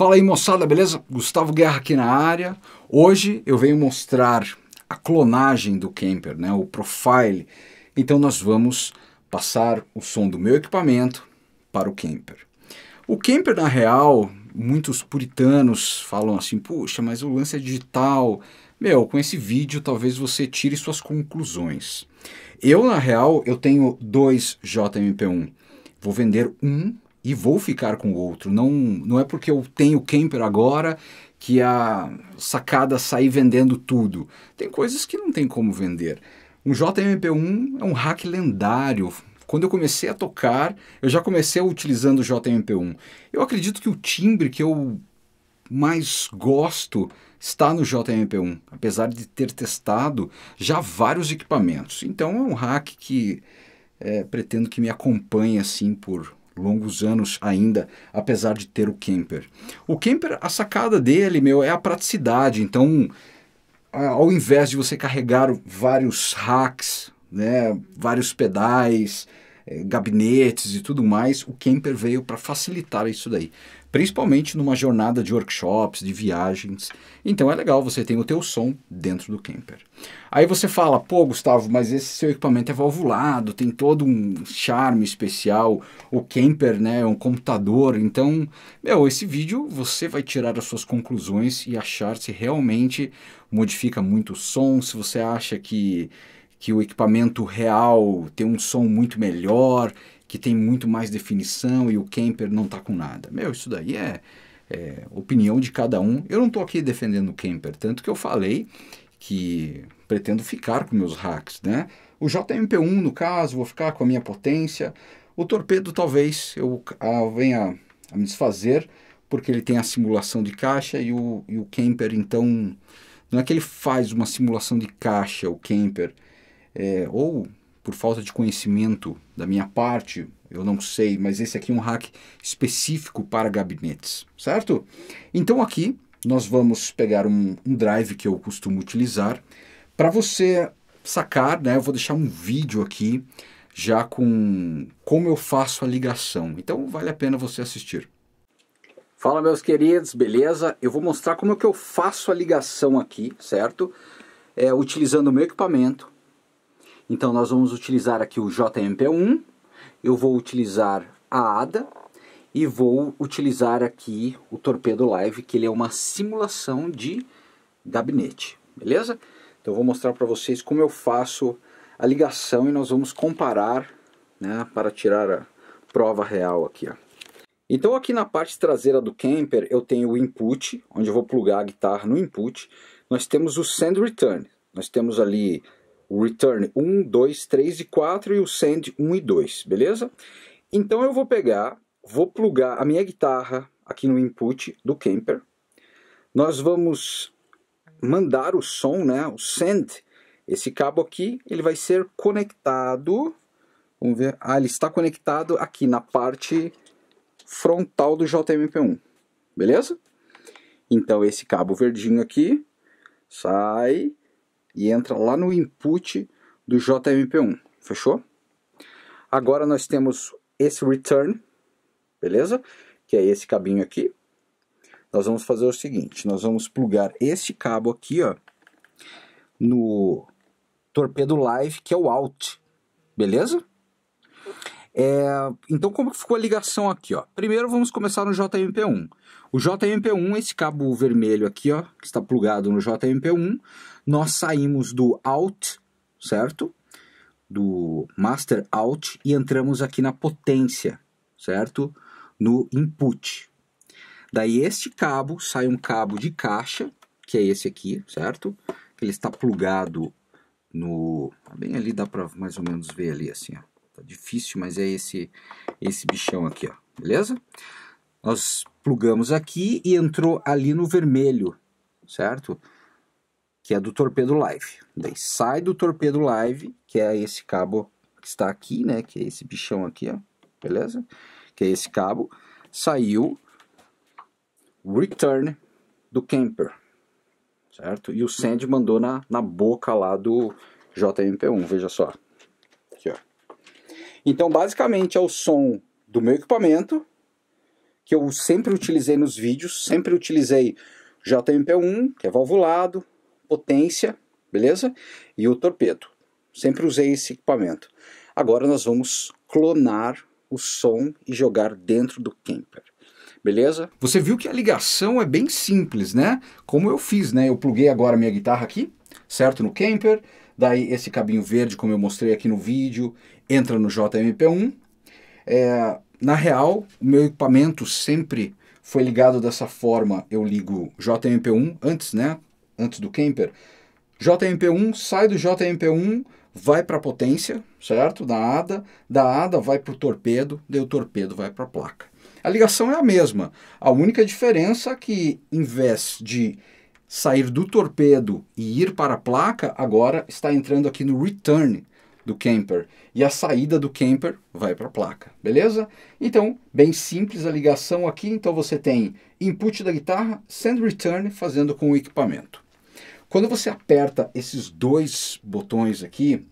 Fala aí moçada, beleza? Gustavo Guerra aqui na área. Hoje eu venho mostrar a clonagem do camper, né? o profile. Então nós vamos passar o som do meu equipamento para o camper. O camper, na real, muitos puritanos falam assim, puxa, mas o lance é digital. Meu, com esse vídeo talvez você tire suas conclusões. Eu, na real, eu tenho dois JMP1. Vou vender um e vou ficar com o outro. Não, não é porque eu tenho camper agora que a sacada sair vendendo tudo. Tem coisas que não tem como vender. Um JMP1 é um hack lendário. Quando eu comecei a tocar, eu já comecei utilizando o JMP1. Eu acredito que o timbre que eu mais gosto está no JMP1, apesar de ter testado já vários equipamentos. Então é um hack que é, pretendo que me acompanhe assim por longos anos ainda, apesar de ter o camper. O camper, a sacada dele, meu, é a praticidade. Então, ao invés de você carregar vários hacks, né, vários pedais, é, gabinetes e tudo mais, o camper veio para facilitar isso daí principalmente numa jornada de workshops, de viagens. Então é legal, você tem o teu som dentro do camper. Aí você fala, pô Gustavo, mas esse seu equipamento é valvulado, tem todo um charme especial, o camper né, é um computador, então, meu, esse vídeo você vai tirar as suas conclusões e achar se realmente modifica muito o som, se você acha que que o equipamento real tem um som muito melhor que tem muito mais definição e o camper não está com nada. Meu, isso daí é, é, opinião de cada um. Eu não estou aqui defendendo o camper, tanto que eu falei que pretendo ficar com meus hacks, né? O JMP1, no caso, vou ficar com a minha potência. O torpedo talvez eu venha a me desfazer, porque ele tem a simulação de caixa e o, e o camper, então, não é que ele faz uma simulação de caixa, o camper, é, ou por falta de conhecimento da minha parte, eu não sei, mas esse aqui é um hack específico para gabinetes, certo? Então aqui nós vamos pegar um, um drive que eu costumo utilizar para você sacar, né? Eu vou deixar um vídeo aqui já com como eu faço a ligação. Então vale a pena você assistir. Fala meus queridos, beleza? Eu vou mostrar como é que eu faço a ligação aqui, certo? É, utilizando o meu equipamento, então nós vamos utilizar aqui o JMP1, eu vou utilizar a ADA e vou utilizar aqui o Torpedo Live, que ele é uma simulação de gabinete, beleza? Então eu vou mostrar para vocês como eu faço a ligação e nós vamos comparar né, para tirar a prova real aqui. Ó. Então aqui na parte traseira do camper eu tenho o input, onde eu vou plugar a guitarra no input. Nós temos o send return, nós temos ali o return 1, 2, 3 e 4 e o send 1 e 2, beleza? Então eu vou pegar, vou plugar a minha guitarra aqui no input do Camper. Nós vamos mandar o som, né, o send. Esse cabo aqui, ele vai ser conectado, vamos ver, ah, ele está conectado aqui na parte frontal do JMP1, beleza? Então esse cabo verdinho aqui sai e entra lá no input do JMP1, fechou? Agora nós temos esse return, beleza? Que é esse cabinho aqui. Nós vamos fazer o seguinte, nós vamos plugar esse cabo aqui, ó, no torpedo live, que é o out, beleza? É, então como ficou a ligação aqui, ó? Primeiro vamos começar no JMP1. O JMP1, esse cabo vermelho aqui, ó, que está plugado no JMP1, nós saímos do out, certo? Do master out e entramos aqui na potência, certo? No input. Daí este cabo sai um cabo de caixa, que é esse aqui, certo? Ele está plugado no, bem ali dá para mais ou menos ver ali assim, ó. Tá difícil, mas é esse esse bichão aqui, ó. Beleza? Nós plugamos aqui e entrou ali no vermelho, certo? Que é do torpedo live. Daí sai do torpedo live, que é esse cabo que está aqui, né? Que é esse bichão aqui, ó. Beleza? Que é esse cabo. Saiu return do camper, certo? E o send mandou na, na boca lá do JMP1, veja só. Então, basicamente, é o som do meu equipamento que eu sempre utilizei nos vídeos, sempre utilizei JMP1, que é valvulado, potência, beleza? E o torpedo. Sempre usei esse equipamento. Agora nós vamos clonar o som e jogar dentro do camper. Beleza? Você viu que a ligação é bem simples, né? Como eu fiz, né? Eu pluguei agora minha guitarra aqui, certo? No camper. Daí esse cabinho verde, como eu mostrei aqui no vídeo, entra no JMP1. É, na real, o meu equipamento sempre foi ligado dessa forma. Eu ligo JMP1 antes, né? Antes do camper. JMP1 sai do JMP1 vai para a potência, certo? Da ADA, da ADA vai para o torpedo, daí o torpedo vai para a placa. A ligação é a mesma. A única diferença é que, em vez de sair do torpedo e ir para a placa, agora está entrando aqui no return do camper. E a saída do camper vai para a placa, beleza? Então, bem simples a ligação aqui. Então, você tem input da guitarra, send return, fazendo com o equipamento. Quando você aperta esses dois botões aqui,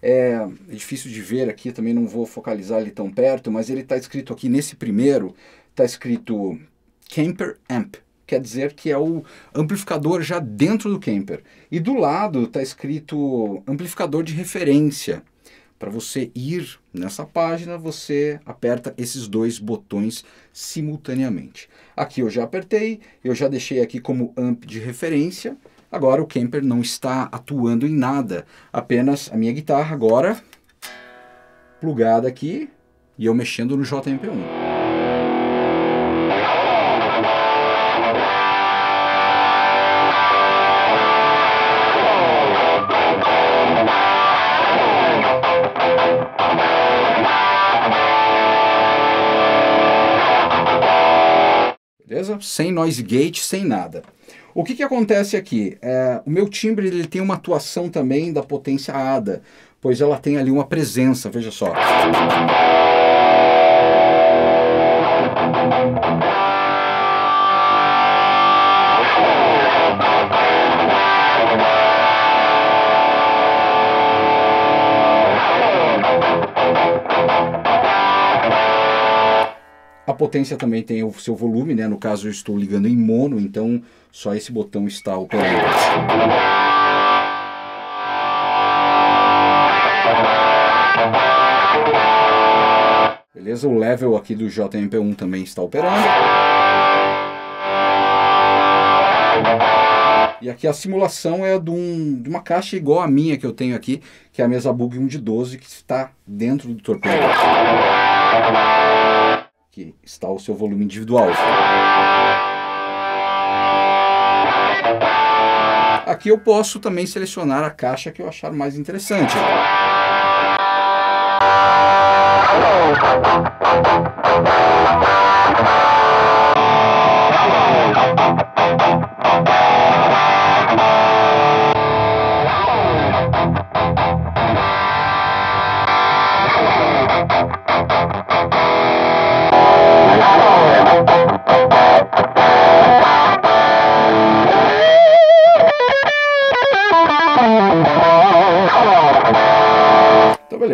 é, é, difícil de ver aqui, também não vou focalizar ele tão perto, mas ele está escrito aqui nesse primeiro, está escrito Camper Amp, quer dizer que é o amplificador já dentro do camper. E do lado está escrito amplificador de referência. Para você ir nessa página, você aperta esses dois botões simultaneamente. Aqui eu já apertei, eu já deixei aqui como amp de referência. Agora o Kemper não está atuando em nada, apenas a minha guitarra agora plugada aqui e eu mexendo no JMP1. Beleza? Sem noise gate, sem nada. O que, que acontece aqui? É, o meu timbre ele tem uma atuação também da potência ADA, pois ela tem ali uma presença, veja só. A potência também tem o seu volume, né? No caso eu estou ligando em mono, então só esse botão está operando. Beleza? O level aqui do JMP1 também está operando. E aqui a simulação é de, um, de, uma caixa igual a minha que eu tenho aqui, que é a mesa Bug 1 de 12, que está dentro do torpedo que está o seu volume individual. Aqui eu posso também selecionar a caixa que eu achar mais interessante.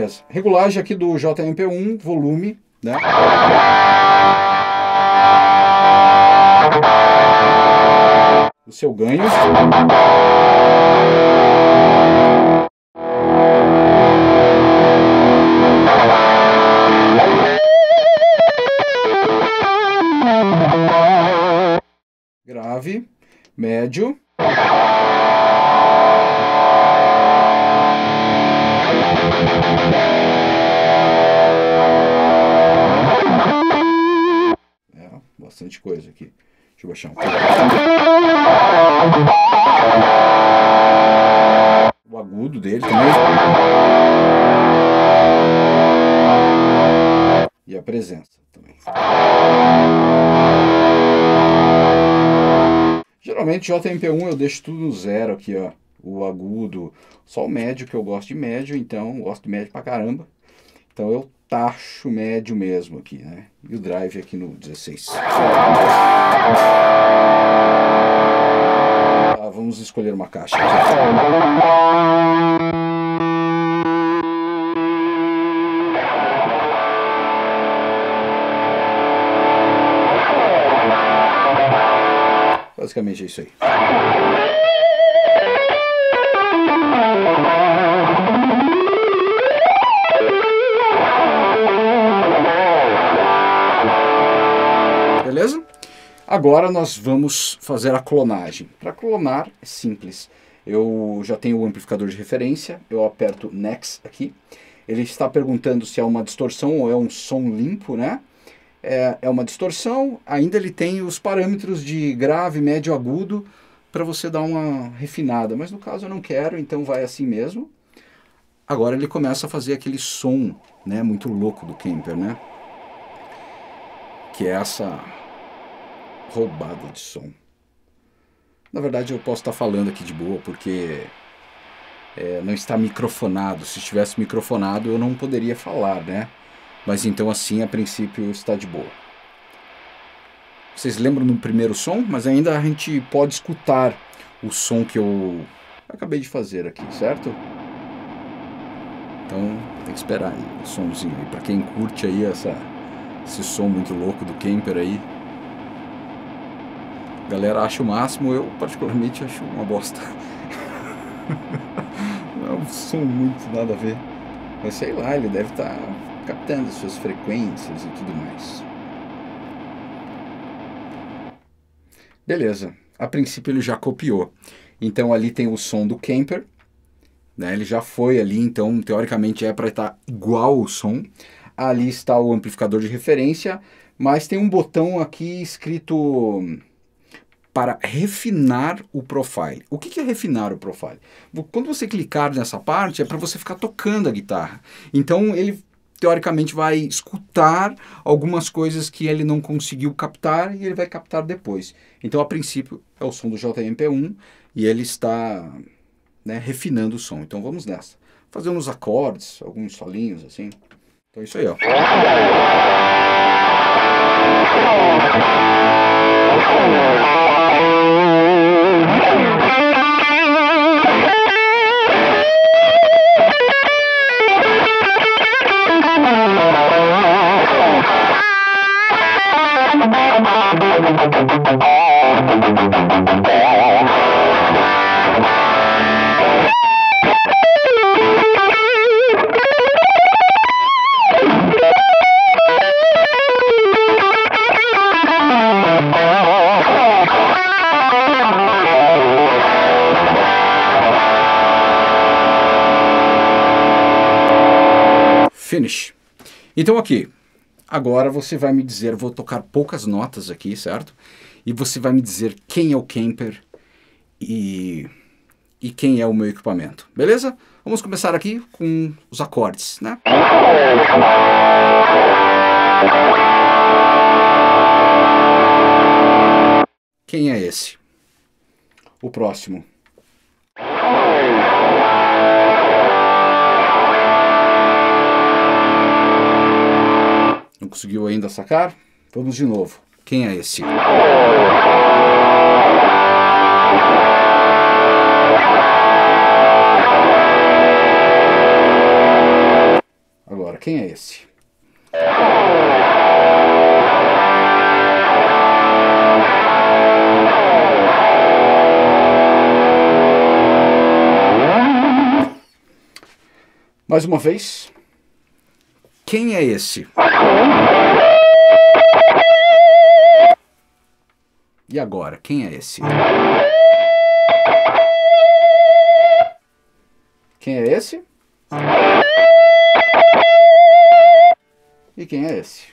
Beleza. Regulagem aqui do JMP1, volume, né? O seu ganho. Grave, médio. Agudo dele também. E a presença também. Geralmente JMP1 eu deixo tudo no zero aqui, ó. O agudo, só o médio que eu gosto de médio, então gosto de médio pra caramba. Então eu tacho médio mesmo aqui, né? E o drive aqui no 16 vamos escolher uma caixa. Basicamente é isso aí. Agora nós vamos fazer a clonagem. Para clonar é simples. Eu já tenho o amplificador de referência, eu aperto Next aqui. Ele está perguntando se é uma distorção ou é um som limpo, né? É, é uma distorção, ainda ele tem os parâmetros de grave, médio, agudo para você dar uma refinada, mas no caso eu não quero, então vai assim mesmo. Agora ele começa a fazer aquele som, né, muito louco do Kemper, né? Que é essa roubada de som. Na verdade, eu posso estar falando aqui de boa, porque é, não está microfonado. Se estivesse microfonado, eu não poderia falar, né? Mas então, assim, a princípio, está de boa. Vocês lembram do primeiro som? Mas ainda a gente pode escutar o som que eu acabei de fazer aqui, certo? Então, tem que esperar aí, o somzinho aí. Para quem curte aí essa, esse som muito louco do Kemper aí, a galera acha o máximo, eu particularmente acho uma bosta. é um som muito nada a ver. Mas sei lá, ele deve estar tá captando as suas frequências e tudo mais. Beleza, a princípio ele já copiou. Então ali tem o som do Kemper, né? ele já foi ali, então teoricamente é para estar igual o som. Ali está o amplificador de referência, mas tem um botão aqui escrito para refinar o profile. O que é refinar o profile? Quando você clicar nessa parte, é para você ficar tocando a guitarra. Então ele teoricamente vai escutar algumas coisas que ele não conseguiu captar e ele vai captar depois. Então, a princípio, é o som do JMP1 e ele está né, refinando o som. Então, vamos nessa. Fazer uns acordes, alguns solinhos assim. Então, é isso aí, ó. Música Finish. Então aqui, agora você vai me dizer, vou tocar poucas notas aqui, certo? E você vai me dizer quem é o camper e, e quem é o meu equipamento, beleza? Vamos começar aqui com os acordes, né? Quem é esse? O próximo. Sacar? Vamos de novo. Quem é esse? Agora, quem é esse? Mais uma vez. Quem é esse? E agora, quem é esse? Quem é esse? E quem é esse?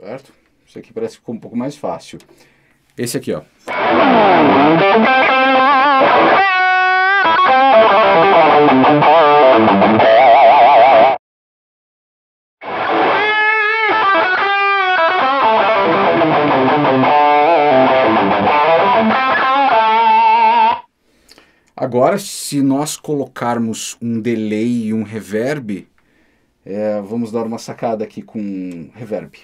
Certo? Isso aqui parece que ficou um pouco mais fácil. Esse aqui, ó. Agora, se nós colocarmos um delay e um reverb, é, vamos dar uma sacada aqui com reverb.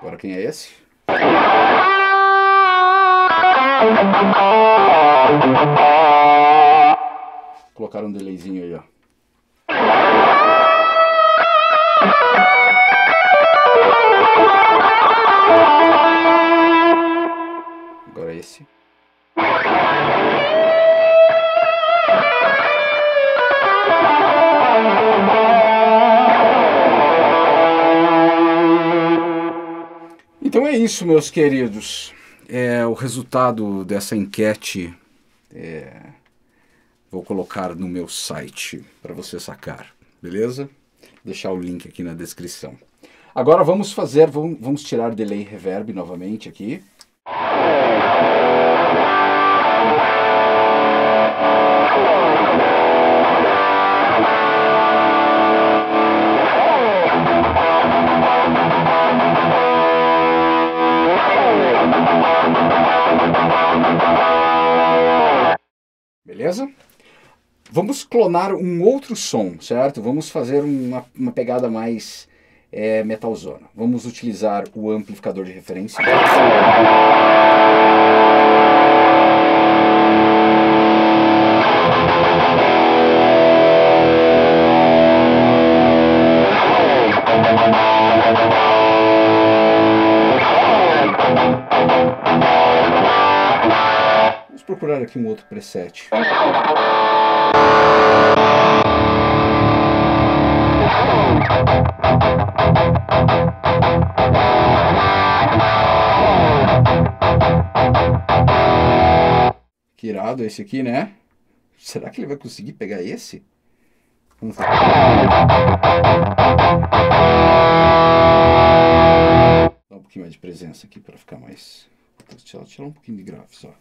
Agora quem é esse? Colocar um delayzinho aí, ó. Esse. Então é isso, meus queridos. É, o resultado dessa enquete é, vou colocar no meu site para você sacar, beleza? Vou deixar o link aqui na descrição. Agora vamos fazer, vamos, vamos tirar delay reverb novamente aqui. Beleza? Vamos clonar um outro som, certo? Vamos fazer uma, uma pegada mais é, metalzona. Vamos utilizar o amplificador de referência. Vamos procurar aqui um outro preset. Que irado esse aqui, né? Será que ele vai conseguir pegar esse? Vamos ver. Dá um pouquinho mais de presença aqui para ficar mais. Eu tirar um pouquinho de grave só.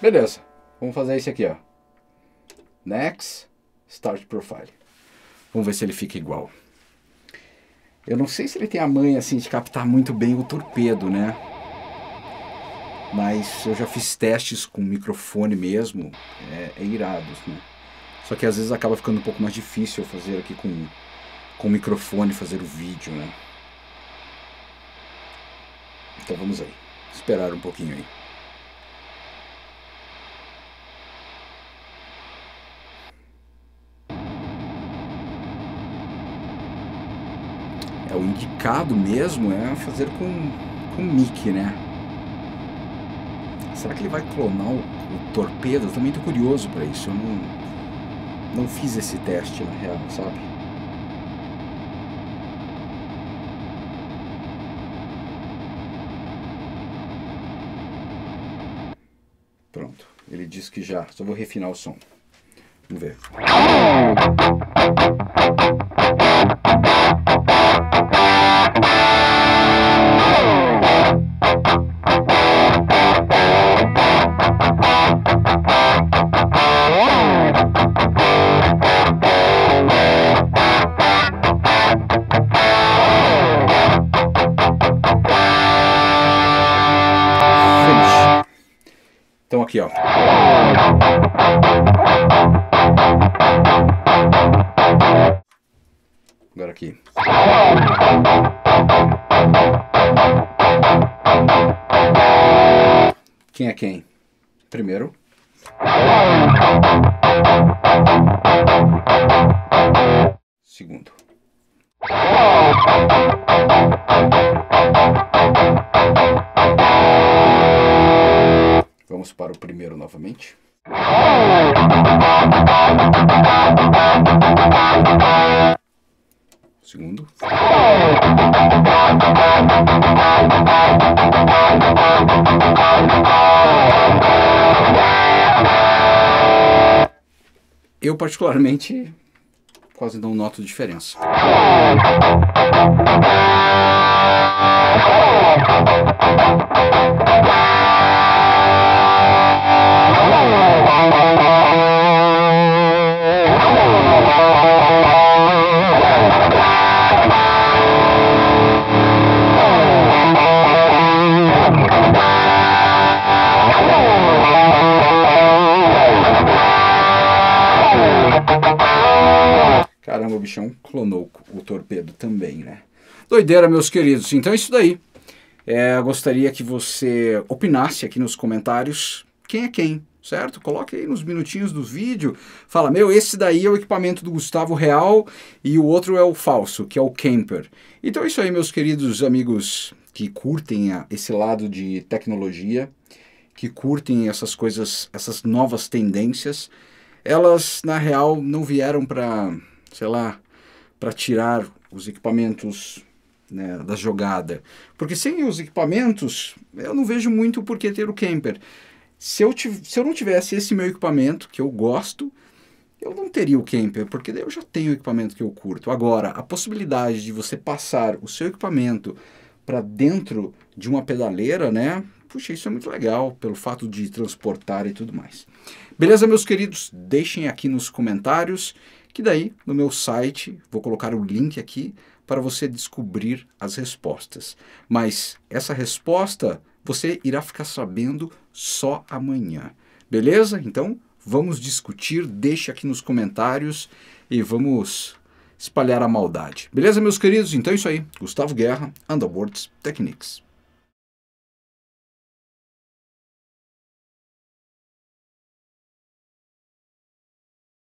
Beleza. Vamos fazer esse aqui, ó. Next, Start Profile. Vamos ver se ele fica igual. Eu não sei se ele tem a manha assim de captar muito bem o torpedo, né? Mas eu já fiz testes com microfone mesmo, é, é irado, né? Só que às vezes acaba ficando um pouco mais difícil fazer aqui com, com o microfone, fazer o vídeo, né? Então vamos aí, esperar um pouquinho aí. Indicado mesmo é fazer com, com mic, né? Será que ele vai clonar o, o torpedo? Eu também tô curioso para isso. Eu não, não fiz esse teste na real, sabe? Pronto, ele diz que já. Só vou refinar o som. Vamos ver. Finish. Quem é quem? Primeiro. Segundo. Vamos para o primeiro novamente. Segundo. Eu, particularmente, quase não noto diferença. Caramba, o bichão clonou o torpedo também, né? Doideira, meus queridos. Então é isso daí. É, gostaria que você opinasse aqui nos comentários quem é quem, certo? Coloque aí nos minutinhos do vídeo, fala, meu, esse daí é o equipamento do Gustavo real e o outro é o falso, que é o camper. Então é isso aí, meus queridos amigos que curtem esse lado de tecnologia, que curtem essas coisas, essas novas tendências, elas na real não vieram para, sei lá, para tirar os equipamentos né, da jogada. Porque sem os equipamentos, eu não vejo muito por que ter o camper. Se eu, se eu não tivesse esse meu equipamento, que eu gosto, eu não teria o camper, porque eu já tenho o equipamento que eu curto. Agora, a possibilidade de você passar o seu equipamento para dentro de uma pedaleira, né? Puxa, isso é muito legal, pelo fato de transportar e tudo mais. Beleza, meus queridos? Deixem aqui nos comentários, que daí no meu site, vou colocar o link aqui para você descobrir as respostas. Mas essa resposta você irá ficar sabendo só amanhã. Beleza? Então vamos discutir, deixe aqui nos comentários e vamos espalhar a maldade. Beleza, meus queridos? Então é isso aí. Gustavo Guerra, Underworlds Techniques.